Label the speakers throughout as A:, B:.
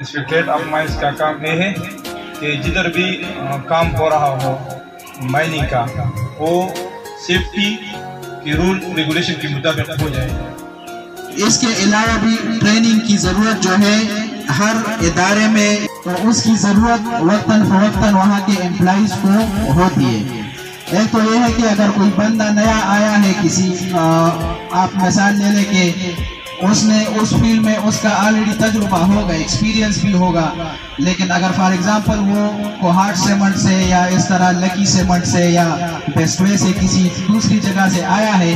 A: इंस्पेक्टरेट of mines का काम ये है कि जिधर भी अ, काम हो रहा हो माइनिंग का वो सेफ्टी के रूल रेगुलेशन के मुताबिक हो जाए
B: इसके अलावा भी ट्रेनिंग की ज़रूरत जो है हर इदारे में तो उसकी ज़रूरत वक्ता फ़वक्ता वहाँ के एम्प्लॉज को होती है। एक तो ये है कि अगर कोई बंदा नया आया है किसी आ, आप मिसाल ले लें कि उसने उस फ़ील्ड में उसका ऑलरेडी तजुर्बा होगा एक्सपीरियंस भी होगा लेकिन अगर फॉर एग्जांपल वो कोहाट सीमेंट से या इस तरह लकी सीमेंट से या बेस्टवे से किसी दूसरी जगह से आया है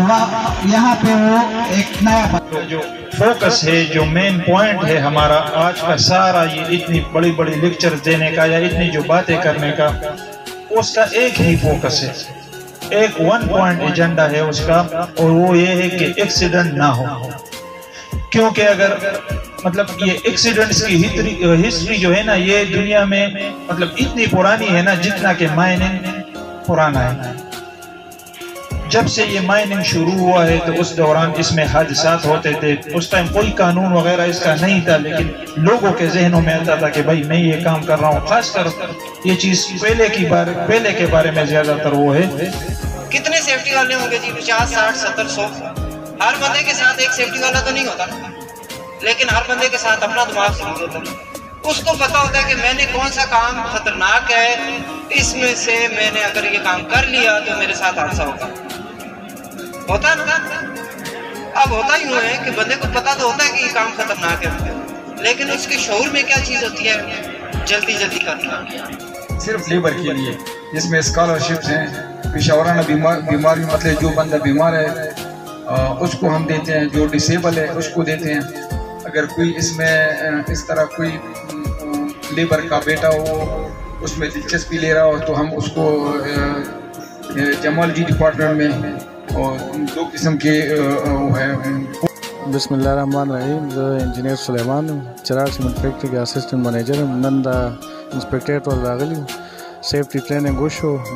B: वह यहाँ पे वो एक नया
C: तो जो फोकस है, जो मेन पॉइंट है हमारा आज का सारा, ये इतनी बड़ी बड़ी लेक्चर देने का या इतनी जो बातें करने का, उसका एक ही फोकस है। एक वन पॉइंट एजेंडा है उसका, और वो ये है कि एक्सीडेंट ना हो। क्योंकि अगर मतलब ये एक्सीडेंट्स की हिस्ट्री जो है ना, ये दुनिया में मतलब इतनी पुरानी है ना, जितना के मायने पुराना है। जब से ये माइनिंग शुरू हुआ है तो उस दौरान इसमें हादसात होते थे। उस टाइम कोई कानून वगैरह इसका नहीं था, लेकिन लोगों के जहनों में आता था कि भाई, मैं ये काम कर रहा हूँ। खासकर ये चीज़ पहले की बारे, पहले के बारे में ज़्यादातर वो है।
D: कितने सेफ्टी वाले होंगे जी? पचास, साठ, सत्तर, सौ? हर बंदे के साथ एक सेफ्टी वाला तो नहीं होता ना। लेकिन हर बंदे के साथ अपना दिमाग होता है। उसको पता होता है कि मैंने कौन सा काम खतरनाक है, इसमें से मैंने अगर ये काम कर लिया तो मेरे साथ हादसा होगा। होता है ना। अब होता ही हुआ है कि बंदे को पता तो होता है कि ये काम खतरनाक है लेकिन उसके शोर में क्या चीज़ होती है? जल्दी जल्दी करना।
A: सिर्फ़ लेबर के लिए। जिसमें स्कॉलरशिप्स हैं पेशावराना बीमार बीमारी मतलब जो बंदा बीमार है अ, उसको हम देते हैं जो डिसेबल है उसको देते हैं। अगर कोई इसमें इस तरह कोई लेबर का बेटा हो उसमें दिलचस्पी ले रहा हो तो हम उसको अ, अ, जमाल जी डिपार्टमेंट में और दो किस्म के अ, अ, वो है
E: बिसमीम जो इंजीनियर सुलेमान हूँ चराग सीमेंट फैक्ट्री के असिस्टेंट मैनेजर हूँ नन दा इंस्पेक्टरेट वाल रागली हूँ सेफ्टी ट्रेनिंग वो शो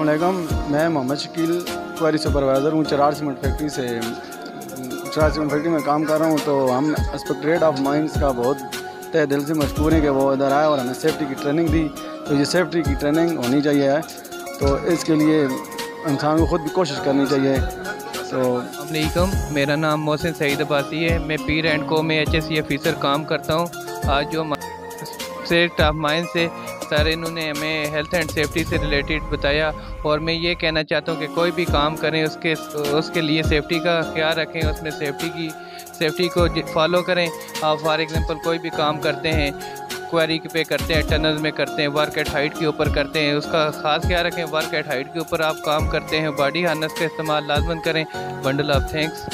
F: अलैक्म मैं मोहम्मद शकील क्वारी सुपरवाइज़र हूँ चरार सीमेंट फैक्ट्री से। चरार सीमेंट फैक्ट्री में काम कर रहा हूँ तो हम इंस्पेक्टरेट ऑफ़ माइंस का बहुत तय दिल से मशहूर हैं कि वो इधर आए और हमें सेफ्टी की ट्रेनिंग दी। तो ये सेफ्टी की ट्रेनिंग होनी चाहिए। है तो इसके लिए इंसान को ख़ुद भी कोशिश करनी चाहिए। तो
G: अलैक्म, मेरा नाम मोहसिन सईद अब्बासी है। मैं पीर एंड को, में एच एस ऑफिसर काम करता हूँ। आज जो स्टेट ऑफ़ माइन से सर, इन्होंने हमें हेल्थ एंड सेफ्टी से रिलेटेड बताया और मैं ये कहना चाहता हूँ कि कोई भी काम करें, उसके उसके लिए सेफ्टी का ख्याल रखें, उसमें सेफ्टी की सेफ्टी को फॉलो करें। आप फॉर एग्जांपल कोई भी काम करते हैं क्वारी पे करते हैं टनल में करते हैं वर्क एट हाइट के ऊपर करते हैं, उसका खास ख्याल रखें। वर्क एट हाइट के ऊपर आप काम करते हैं बॉडी हार्नेस का इस्तेमाल लाजमन करें। Bundle of thanks